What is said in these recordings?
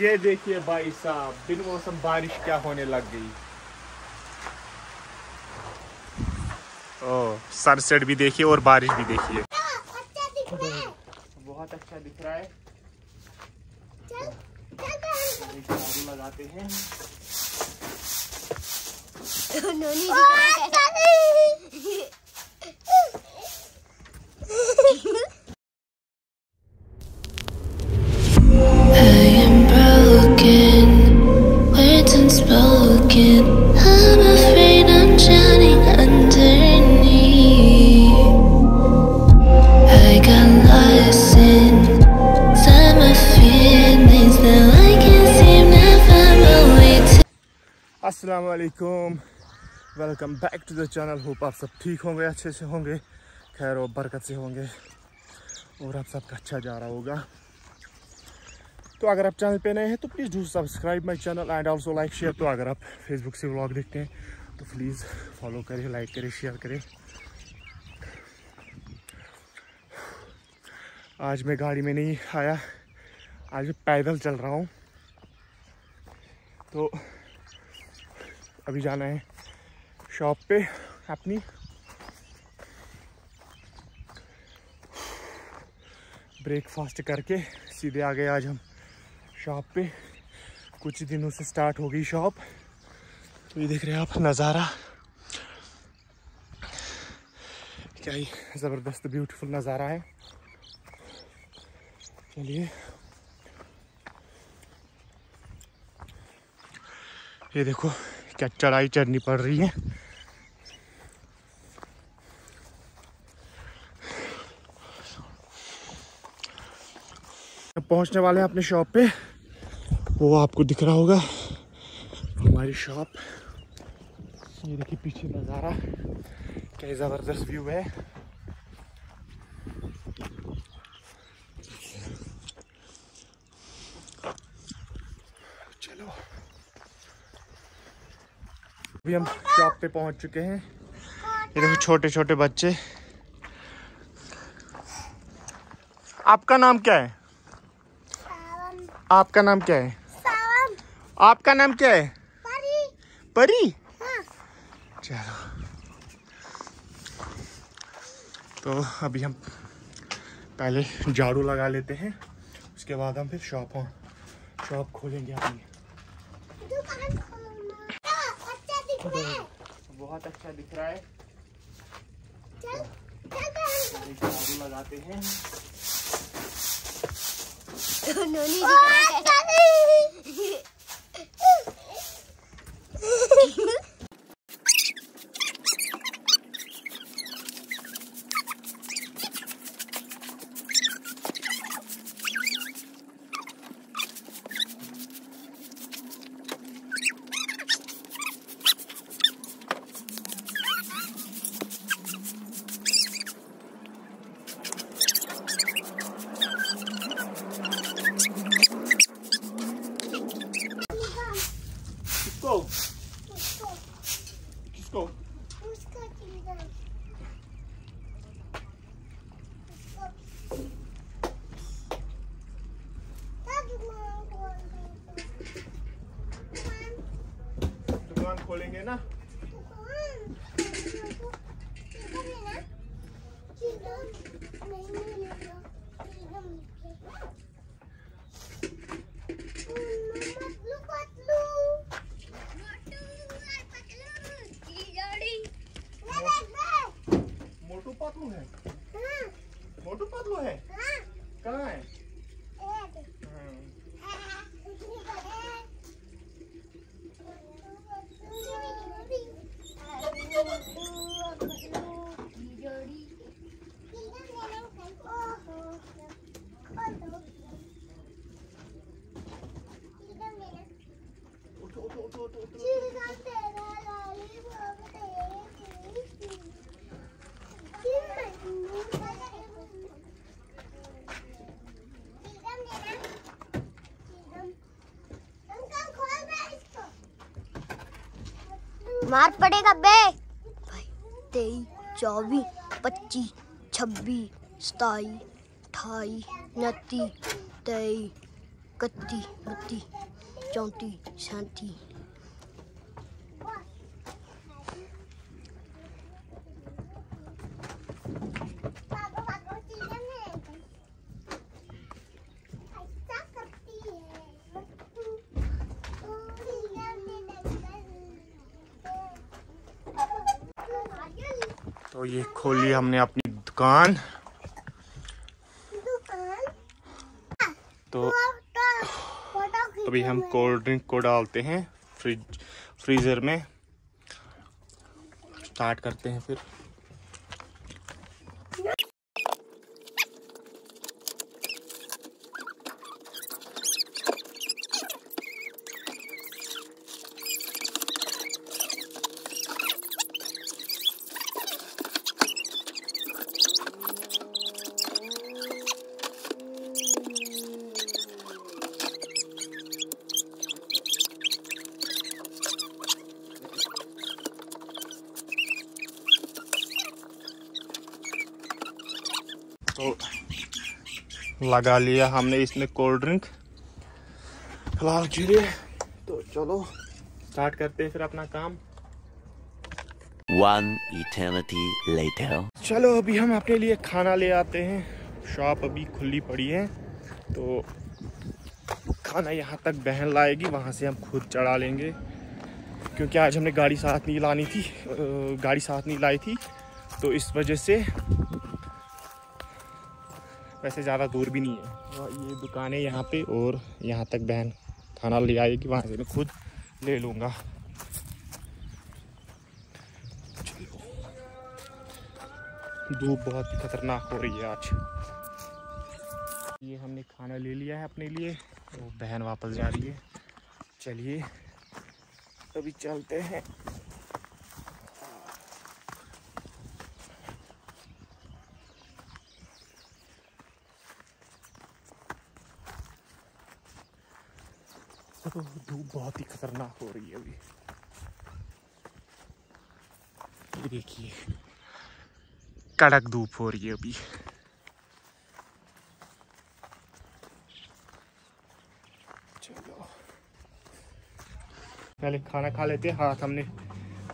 ये देखिए भाई साहब बिन मौसम बारिश क्या होने लग गई। ओ सनसेट भी देखिए और बारिश भी देखिए। बहुत अच्छा दिख रहा है। लगाते हैं। अस्सलाम वालेकुम welcome back to the channel hope आप सब ठीक होंगे, अच्छे से होंगे। खैर और बरकत से होंगे। और आप सबका अच्छा जा रहा होगा। तो अगर आप चैनल पे नए हैं तो please do subscribe my channel and also like share तो अगर आप फेसबुक से व्लॉग देखते हैं तो प्लीज़ फॉलो करें लाइक करें शेयर करें। आज मैं गाड़ी में नहीं आया। आज मैं पैदल चल रहा हूँ। तो अभी जाना है शॉप पे अपनी। ब्रेकफास्ट करके सीधे आ गए आज हम शॉप पे। कुछ दिनों से स्टार्ट हो गई शॉप तो ये देख रहे हैं आप, नज़ारा। क्या ही ज़बरदस्त ब्यूटीफुल नज़ारा है। चलिए। ये देखो क्या चढ़ाई चढ़नी पड़ रही है? पहुँचने वाले हैं अपने शॉप पे। वो आपको दिख रहा होगा, हमारी शॉप ये देखिए पीछे नज़ारा, क्या ज़बरदस्त व्यू है। अभी हम शॉप पे पहुँच चुके हैं। ये देखो छोटे छोटे बच्चे। आपका नाम क्या है? आपका नाम क्या है? आपका नाम क्या है? परी। चलो। तो अभी हम पहले झाड़ू लगा लेते हैं। उसके बाद हम फिर शॉप शॉप खोलेंगे अपनी। बहुत अच्छा दिख रहा है। झाड़ू लगाते हैं। खोलेंगे ना मोटू पतलू है मोटू पतलू है कहाँ है हाँ। उठो उठो उठो उठो उठो मार पड़ेगा, बे। तेईस, चौबीस, पच्चीस, छब्बीस सताई अठाईस उनतीस, तेईस, इकतीस, बत्तीस, चौंतीस, सैंतीस। तो ये खोली हमने अपनी दुकान। तो अभी हम कोल्ड ड्रिंक को डालते हैं फ्रिज, फ्रीज़र में। स्टार्ट करते हैं फिर। लगा लिया हमने इसमें कोल्ड ड्रिंक फ़िलहाल लिए तो चलो स्टार्ट करते हैं फिर अपना काम। One eternity later. चलो अभी हम अपने लिए खाना ले आते हैं। शॉप अभी खुली पड़ी है। तो खाना यहाँ तक बहन लाएगी वहाँ से हम खुद चढ़ा लेंगे। क्योंकि आज हमने गाड़ी साथ नहीं लानी थी गाड़ी साथ नहीं लाई थी। तो इस वजह से वैसे ज़्यादा दूर भी नहीं है। और ये दुकान है यहाँ पे और यहाँ तक बहन खाना ले आएगी, वहाँ से मैं खुद ले लूँगा। धूप बहुत खतरनाक हो रही है आज। ये हमने खाना ले लिया है अपने लिए। तो बहन वापस जा रही है। चलिए, अभी चलते हैं। धूप बहुत ही खतरनाक हो रही है अभी। देखिए, कड़क धूप हो रही है अभी। चलो। पहले खाना खा लेते हाथ हमने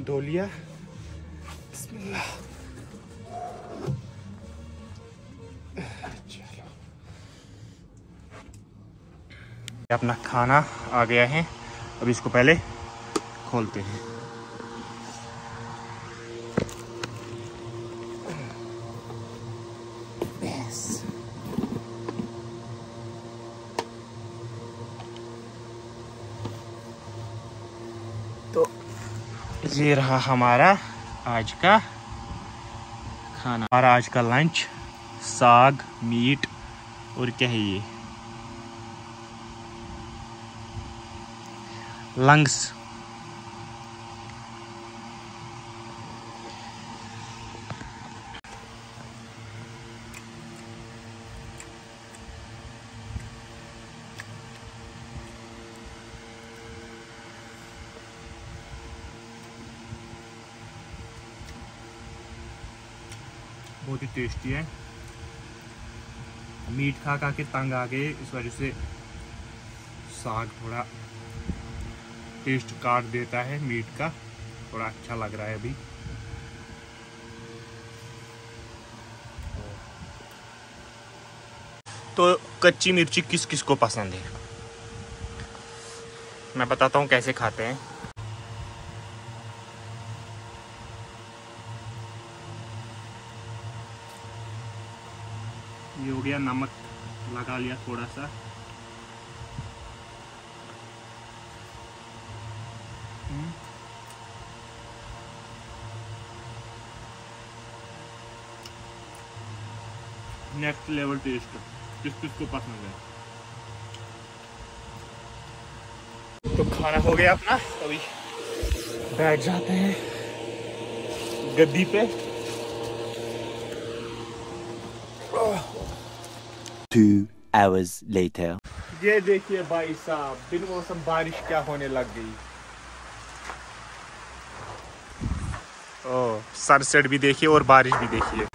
धो लिया। बिस्मिल्लाह। अपना खाना आ गया है। अब इसको पहले खोलते हैं। तो ये रहा हमारा आज का खाना। हमारा आज का लंच साग मीट और क्या है ये? लंग्स बहुत ही टेस्टी है। मीट खा खा के तंग आ गए, इस वजह से साग थोड़ा टेस्ट काट देता है मीट का। थोड़ा अच्छा लग रहा है अभी। तो कच्ची मिर्ची किस किस को पसंद है? मैं बताता हूँ कैसे खाते हैं। ये हो गया नमक लगा लिया थोड़ा सा। नेक्स्ट लेवल टेस्ट किस किस को पसंद है। तो खाना हो गया अपना अभी बैठ जाते हैं गद्दी पे। Two hours later. ये देखिए भाई साहब बिन मौसम बारिश क्या होने लग गई। ओ सनसेट भी देखिए और बारिश भी देखिए।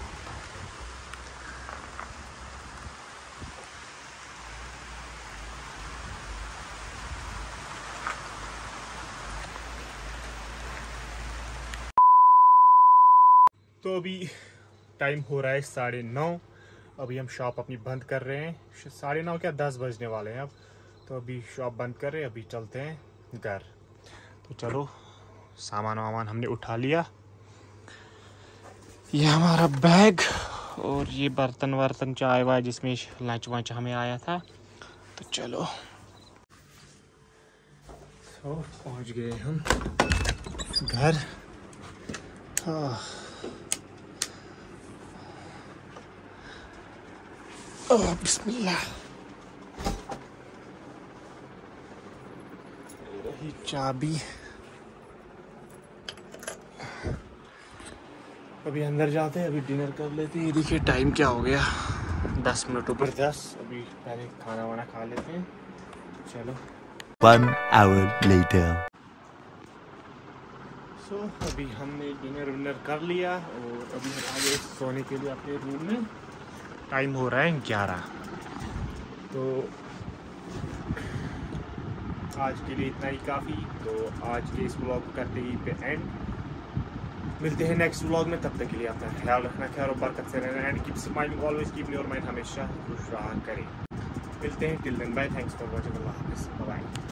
अभी टाइम हो रहा है साढ़े नौ। अभी हम शॉप अपनी बंद कर रहे हैं। साढ़े नौ क्या दस बजने वाले हैं अब। तो अभी शॉप बंद कर रहे हैं, अभी चलते हैं घर। तो चलो, सामान वामान हमने उठा लिया। ये हमारा बैग और ये बर्तन वर्तन चाय वाय जिसमें लंच वंच हमें आया था। तो चलो। तो पहुँच गए हम घर। हाँ बिस्मिल्लाह ये रही चाबी अभी अंदर जाते हैं अभी डिनर कर लेते हैं। ये देखिए टाइम क्या हो गया? दस मिनट ऊपर। दस अभी पहले खाना वाना खा लेते हैं। चलो। One hour later. सो अभी हमने डिनर विनर कर लिया और अभी हम आगे सोने के लिए अपने रूम में। टाइम हो रहा है ग्यारह। तो आज के लिए इतना ही काफ़ी। तो आज के इस ब्लॉग को करते ही पे एंड मिलते हैं नेक्स्ट व्लॉग में। तब तक के लिए अपना ख्याल रखना, ख्याल और बरकत से रहना and keep smiling always keep your mind हमेशा खुश रहा करें। मिलते हैं। Till then bye thanks for watching bye